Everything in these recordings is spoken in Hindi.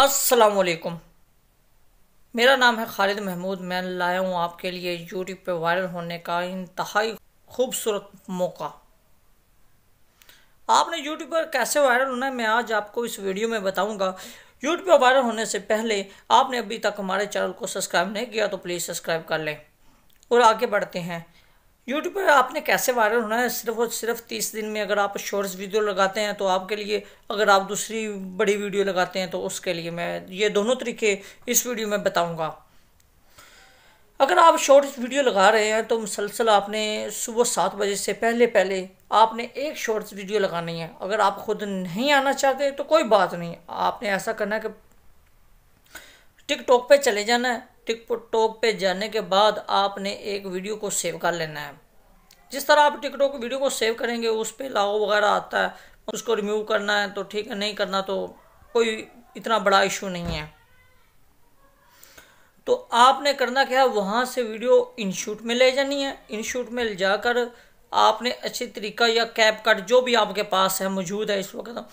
असलकुम मेरा नाम है खालिद महमूद। मैं लाया हूँ आपके लिए यूट्यूब पे वायरल होने का इंतहाई खूबसूरत मौका। आपने यूट्यूब पर कैसे वायरल होना है, मैं आज आपको इस वीडियो में बताऊँगा। यूट्यूब पर वायरल होने से पहले आपने अभी तक हमारे चैनल को सब्सक्राइब नहीं किया तो प्लीज़ सब्सक्राइब कर लें। और आगे बढ़ते हैं। यूट्यूब पर आपने कैसे वायरल होना है? सिर्फ़ और सिर्फ़ तीस दिन में अगर आप शॉर्ट्स वीडियो लगाते हैं तो आपके लिए, अगर आप दूसरी बड़ी वीडियो लगाते हैं तो उसके लिए मैं, ये दोनों तरीके इस वीडियो में बताऊँगा। अगर आप शॉर्ट्स वीडियो लगा रहे हैं तो मुसलसल आपने सुबह सात बजे से पहले पहले आपने एक शॉर्ट्स वीडियो लगानी है। अगर आप खुद नहीं आना चाहते तो कोई बात नहीं। आपने ऐसा करना है कि टिकटॉक पे चले जाना है। टिकटॉक पे जाने के बाद आपने एक वीडियो को सेव कर लेना है। जिस तरह आप टिकटॉक वीडियो को सेव करेंगे, उस पर लागू वगैरह आता है, उसको रिमूव करना है तो ठीक है, नहीं करना तो कोई इतना बड़ा इशू नहीं है। तो आपने करना क्या है? वहाँ से वीडियो इनशूट में ले जानी है। इनशूट में ले जाकर आपने अच्छी तरीका या कैप कट जो भी आपके पास है, मौजूद है, इस वक्त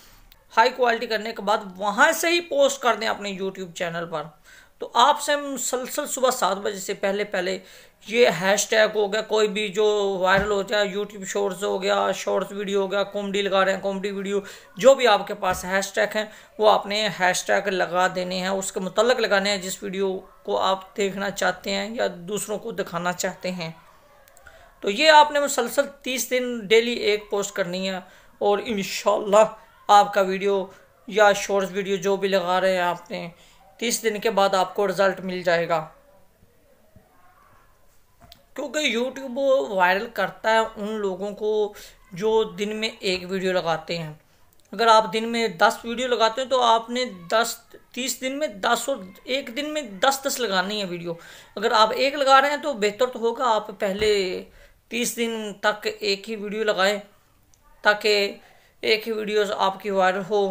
हाई क्वालिटी करने के बाद वहाँ से ही पोस्ट कर दें अपने यूट्यूब चैनल पर। तो आपसे हम मुसलसल सुबह सात बजे से पहले पहले ये हैश टैग हो गया, कोई भी जो वायरल हो जाए यूट्यूब शॉर्ट्स हो गया शॉर्ट्स वीडियो हो गया कॉमेडी लगा रहे हैं कॉमेडी वीडियो जो भी आपके पास हैश टैग हैं, वो आपने हैश टैग लगा देने हैं, उसके मुतलक लगाने हैं, जिस वीडियो को आप देखना चाहते हैं या दूसरों को दिखाना चाहते हैं। तो ये आपने मुसलसल तीस दिन डेली एक पोस्ट करनी है और इन आपका वीडियो या शॉर्ट्स वीडियो जो भी लगा रहे हैं आपने तीस दिन के बाद आपको रिज़ल्ट मिल जाएगा। क्योंकि यूट्यूब वायरल करता है उन लोगों को जो दिन में एक वीडियो लगाते हैं। अगर आप दिन में दस वीडियो लगाते हैं तो आपने दस, तीस दिन में दस और एक दिन में दस दस लगानी है वीडियो अगर आप एक लगा रहे हैं तो बेहतर तो होगा आप पहले तीस दिन तक एक ही वीडियो लगाएँ, ताकि एक ही वीडियो आपकी वायरल हो।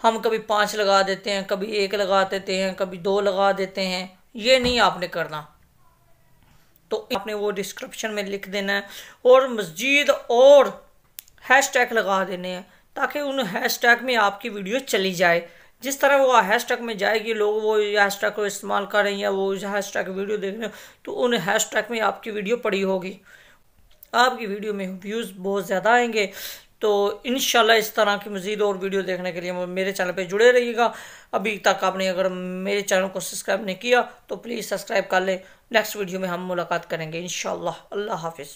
हम कभी पाँच लगा देते हैं, कभी एक लगा देते हैं, कभी दो लगा देते हैं। ये नहीं आपने करना। तो आपने वो डिस्क्रिप्शन में लिख देना है और मस्जिद और हैश टैग लगा देने हैं, ताकि उन हैश टैग में आपकी वीडियो चली जाए। जिस तरह वो हैश टैग में जाएगी, लोग वो हैश टैग को इस्तेमाल कर रहे हैं या वो हैश टैग वीडियो देख रहे हैं तो उन हैश टैग में आपकी वीडियो पड़ी होगी। आपकी वीडियो में व्यूज़ बहुत ज़्यादा आएँगे। तो इन इस तरह की मज़ीद और वीडियो देखने के लिए मेरे चैनल पर जुड़े रहिएगा। अभी तक आपने अगर मेरे चैनल को सब्सक्राइब नहीं किया तो प्लीज़ सब्सक्राइब कर लें। नेक्स्ट वीडियो में हम मुलाकात करेंगे इन अल्लाह हाफिज़।